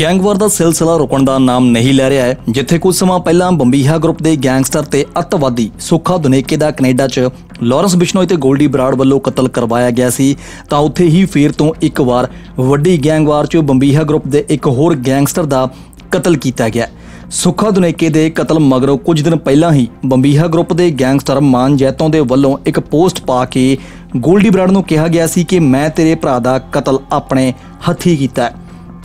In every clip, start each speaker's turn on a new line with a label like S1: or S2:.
S1: Gang war ਦਾ ਸਿਲਸਿਲਾ ਰੁਕਣ ਦਾ ਨਾਮ ਨਹੀਂ ਲੈ ਰਿਹਾ ਹੈ, ਜਿੱਥੇ ਕੁਝ ਸਮਾਂ ਪਹਿਲਾਂ ਬੰਬੀਹਾ ਗਰੁੱਪ ਦੇ ਗੈਂਗਸਟਰ ਤੇ ਅੱਤਵਾਦੀ ਸੁੱਖਾ ਦੁਨੇਕੇ ਦਾ ਕੈਨੇਡਾ 'ਚ ਲਾਰੈਂਸ ਬਿਸ਼ਨੋਈ ਤੇ ਗੋਲਡੀ ਬਰਾੜ ਵੱਲੋਂ ਕਤਲ ਕਰਵਾਇਆ ਗਿਆ ਸੀ, ਤਾਂ ਉੱਥੇ ਹੀ ਫੇਰ ਤੋਂ ਇੱਕ ਵਾਰ ਵੱਡੀ ਗੈਂਗਵਾਰ 'ਚ ਬੰਬੀਹਾ ਗਰੁੱਪ ਦੇ ਇੱਕ ਹੋਰ ਗੈਂਗਸਟਰ ਦਾ ਕਤਲ ਕੀਤਾ ਗਿਆ। ਸੁੱਖਾ ਦੁਨੇਕੇ ਦੇ ਕਤਲ ਮਗਰੋਂ ਕੁਝ ਦਿਨ ਪਹਿਲਾਂ ਹੀ ਬੰਬੀਹਾ ਗਰੁੱਪ ਦੇ ਗੈਂਗਸਟਰ ਮਾਨ ਜੈਤੋਂ ਦੇ ਵੱਲੋਂ ਇੱਕ ਪੋਸਟ ਪਾ ਕੇ ਗੋਲਡੀ ਬਰਾੜ ਨੂੰ ਕਿਹਾ ਗਿਆ ਸੀ ਕਿ ਮੈਂ ਤੇਰੇ ਭਰਾ ਦਾ ਕਤਲ ਆਪਣੇ ਹੱਥੀਂ ਕੀਤਾ ਹੈ।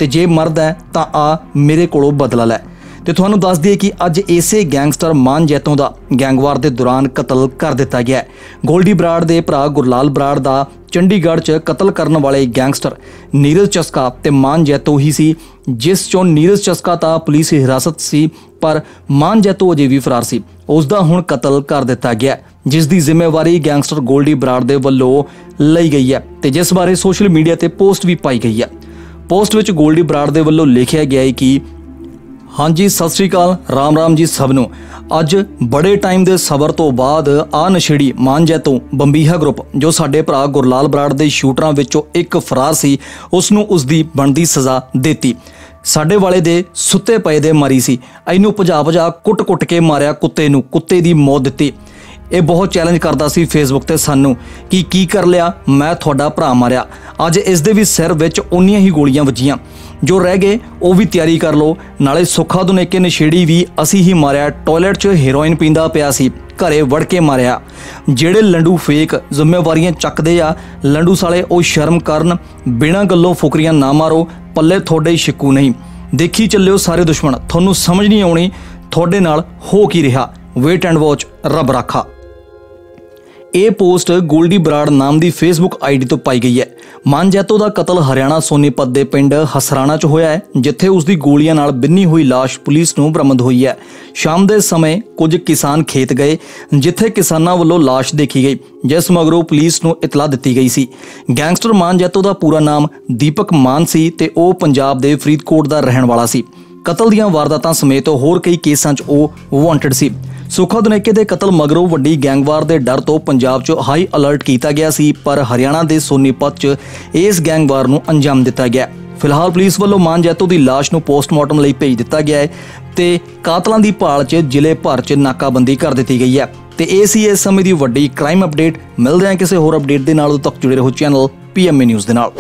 S1: ਤੇ ਜੇ ਮਰਦ ਹੈ, ਤਾਂ ਆ ਮੇਰੇ ਕੋਲੋਂ ਬਦਲਾ ਲੈ। ਤੇ ਤੁਹਾਨੂੰ ਦੱਸ ਦਈਏ ਕਿ ਅੱਜ ਇਸੇ ਗੈਂਗਸਟਰ ਮਾਨ ਜੈਤੋਂ ਦਾ ਗੈਂਗਵਾਰ ਦੇ ਦੌਰਾਨ ਕਤਲ ਕਰ ਦਿੱਤਾ ਗਿਆ ਗੋਲਡੀ ਬਰਾੜ ਦੇ ਭਰਾ ਗੁਰਲਾਲ ਬਰਾੜ ਦਾ ਚੰਡੀਗੜ੍ਹ 'ਚ ਕਤਲ ਕਰਨ ਵਾਲੇ ਗੈਂਗਸਟਰ ਨੀਰਜ ਚਸਕਾ ਤੇ ਮਾਨ ਜੈਤੋ ਹੀ ਸੀ, ਜਿਸ ਚੋਂ ਨੀਰਜ ਚਸਕਾ ਤਾਂ ਪੁਲਿਸ ਹਿਰਾਸਤ ਸੀ, ਪਰ ਮਾਨ ਜੈਤੋ ਅਜੇ ਵੀ ਫਰਾਰ ਸੀ। ਉਸ ਦਾ ਹੁਣ ਕਤਲ ਕਰ ਦਿੱਤਾ ਗਿਆ ਜਿਸ ਦੀ ਜ਼ਿੰਮੇਵਾਰੀ ਗੈਂਗਸਟਰ ਗੋਲਡੀ ਬਰਾੜ ਦੇ ਵੱਲੋਂ ਲਈ ਗਈ ਹੈ ਤੇ ਜਿਸ ਬਾਰੇ ਸੋਸ਼ਲ ਮੀਡੀਆ ਤੇ ਪੋਸਟ ਵੀ ਪਾਈ ਗਈ ਹੈ। ਪੋਸਟ ਵਿੱਚ ਗੋਲਡੀ ਬਰਾੜ ਦੇ ਵੱਲੋਂ ਲਿਖਿਆ ਗਿਆ ਹੈ ਕਿ, ਹਾਂਜੀ, ਸਤਿ ਸ੍ਰੀ ਅਕਾਲ, ਰਾਮ ਰਾਮ ਜੀ ਸਭ ਨੂੰ। ਅੱਜ ਬੜੇ ਟਾਈਮ ਦੇ ਸਬਰ ਤੋਂ ਬਾਅਦ ਆ ਨਸ਼ੇੜੀ ਮਾਨਜੈ ਤੋਂ ਬੰਬੀਹਾ ਗਰੁੱਪ, ਜੋ ਸਾਡੇ ਭਰਾ ਗੁਰਲਾਲ ਬਰਾੜ ਦੇ ਸ਼ੂਟਰਾਂ ਵਿੱਚੋਂ ਇੱਕ ਫਰਾਰ ਸੀ, ਉਸ ਨੂੰ ਉਸ ਦੀ ਬਣਦੀ ਸਜ਼ਾ ਦਿੱਤੀ। ਸਾਡੇ ਵਾਲੇ ਦੇ ਸੁੱਤੇ ਪਏ ਦੇ ਮਾਰੀ ਸੀ। ਇਹਨੂੰ ਭਜਾ ਭਜਾ ਕੁੱਟ-ਕੁੱਟ ਕੇ ਮਾਰਿਆ ਕੁੱਤੇ ਨੂੰ। ਕੁੱਤੇ ਦੀ ਮੌਤ ਦਿੱਤੀ। ਇਹ ਬਹੁਤ ਚੈਲੰਜ ਕਰਦਾ ਸੀ ਫੇਸਬੁੱਕ ਤੇ ਸਾਨੂੰ ਕਿ ਕੀ ਕਰ ਲਿਆ, ਮੈਂ ਤੁਹਾਡਾ ਭਰਾ ਮਾਰਿਆ। ਅੱਜ ਇਸ ਦੇ ਵੀ ਸਿਰ ਵਿੱਚ ਉਨੀਆਂ ਹੀ ਗੋਲੀਆਂ ਵੱਜੀਆਂ। ਜੋ ਰਹਿ ਗਏ, ਉਹ ਵੀ ਤਿਆਰੀ ਕਰ ਲਓ। ਨਾਲੇ ਸੁੱਖਾ ਦੁਨੇਕੇ ਨਸ਼ੇੜੀ ਵੀ ਅਸੀਂ ਹੀ ਮਾਰਿਆ। ਟਾਇਲਟ 'ਚ ਹੀਰੋਇਨ ਪੀਂਦਾ ਪਿਆ ਸੀ, ਘਰੇ ਵੜ ਕੇ ਮਾਰਿਆ। ਜਿਹੜੇ ਲੰਡੂ ਫੇਕ ਜ਼ਿੰਮੇਵਾਰੀਆਂ ਚੱਕਦੇ ਆ, ਲੰਡੂ ਸਾਲੇ ਉਹ ਸ਼ਰਮ ਕਰਨ, ਬਿਨਾਂ ਗੱਲੋਂ ਫੁਕਰੀਆਂ ਨਾ ਮਾਰੋ, ਪੱਲੇ ਤੁਹਾਡੇ ਸ਼ਿਕੂ ਨਹੀਂ। ਦੇਖੀ ਚੱਲਿਓ ਸਾਰੇ ਦੁਸ਼ਮਣ, ਤੁਹਾਨੂੰ ਸਮਝ ਨਹੀਂ ਆਉਣੀ ਤੁਹਾਡੇ ਨਾਲ ਹੋ ਕੀ ਰਿਹਾ। ਵੇਟ ਐਂਡ ਵਾਚ ਰੱਬ ਰਾਖਾ। ਇਹ ਪੋਸਟ ਗੋਲਡੀ ਬਰਾੜ ਨਾਮ ਦੀ ਫੇਸਬੁੱਕ ਆਈਡੀ ਤੋਂ ਪਾਈ ਗਈ ਹੈ। ਮਾਨਜੈਤੋ ਦਾ ਕਤਲ ਹਰਿਆਣਾ ਸੋਨੀਪਤ ਦੇ ਪਿੰਡ ਹਸਰਾਣਾ 'ਚ ਹੋਇਆ ਹੈ, ਜਿੱਥੇ ਉਸ ਦੀ ਗੋਲੀਆਂ ਨਾਲ ਬਿੰਨੀ ਹੋਈ ਲਾਸ਼ ਪੁਲਿਸ ਨੂੰ ਬਰਾਮਦ ਹੋਈ ਹੈ। ਸ਼ਾਮ ਦੇ ਸਮੇਂ ਕੁਝ ਕਿਸਾਨ ਖੇਤ ਗਏ, ਜਿੱਥੇ ਕਿਸਾਨਾਂ ਵੱਲੋਂ ਲਾਸ਼ ਦੇਖੀ ਗਈ, ਜਿਸ ਮਗਰੋਂ ਪੁਲਿਸ ਨੂੰ ਇਤਲਾਹ ਦਿੱਤੀ ਗਈ ਸੀ। ਗੈਂਗਸਟਰ ਮਾਨਜੈਤੋ ਦਾ ਪੂਰਾ ਨਾਮ ਦੀਪਕ ਮਾਨ ਸੀ ਤੇ ਉਹ ਪੰਜਾਬ ਦੇ ਫਰੀਦਕੋਟ ਦਾ ਰਹਿਣ ਵਾਲਾ ਸੀ। ਕਤਲ ਦੀਆਂ ਵਾਰਦਾਤਾਂ ਸਮੇਤ ਹੋਰ ਕਈ ਕੇਸਾਂ 'ਚ ਉਹ ਵਾਂਟਡ ਸੀ। ਸੁੱਖਾ ਦੁਨੇਕੇ ਦੇ ਕਤਲ ਮਗਰੋਂ ਵੱਡੀ ਗੈਂਗਵਾਰ ਦੇ ਡਰ ਤੋਂ ਪੰਜਾਬ 'ਚ ਹਾਈ ਅਲਰਟ ਕੀਤਾ ਗਿਆ ਸੀ, ਪਰ ਹਰਿਆਣਾ ਦੇ ਸੋਨੀਪਤ 'ਚ ਇਸ ਗੈਂਗਵਾਰ ਨੂੰ ਅੰਜਾਮ ਦਿੱਤਾ ਗਿਆ। ਫਿਲਹਾਲ ਪੁਲਿਸ ਵੱਲੋਂ ਮਾਨ ਜੈਤੋ ਦੀ ਲਾਸ਼ ਨੂੰ ਪੋਸਟਮਾਰਟਮ ਲਈ ਭੇਜ ਦਿੱਤਾ ਗਿਆ ਹੈ ਤੇ ਕਾਤਲਾਂ ਦੀ ਭਾਲ 'ਚ ਜ਼ਿਲ੍ਹੇ ਭਰ 'ਚ ਨਾਕਾਬੰਦੀ ਕਰ ਦਿੱਤੀ ਗਈ ਹੈ। ਤੇ ਇਹ ਸੀ ਇਸ ਸਮੇਂ ਦੀ ਵੱਡੀ ਕ੍ਰਾਈਮ ਅਪਡੇਟ ਮਿਲਦੇ ਹਾਂ ਕਿਸੇ ਹੋਰ ਅਪਡੇਟ ਦੇ ਨਾਲ। ਉਦੋਂ ਤੱਕ ਜੁੜੇ ਰਹੋ ਚੈਨਲ ਪੀਐਮਏ ਨਿਊਜ਼ ਦੇ ਨਾਲ।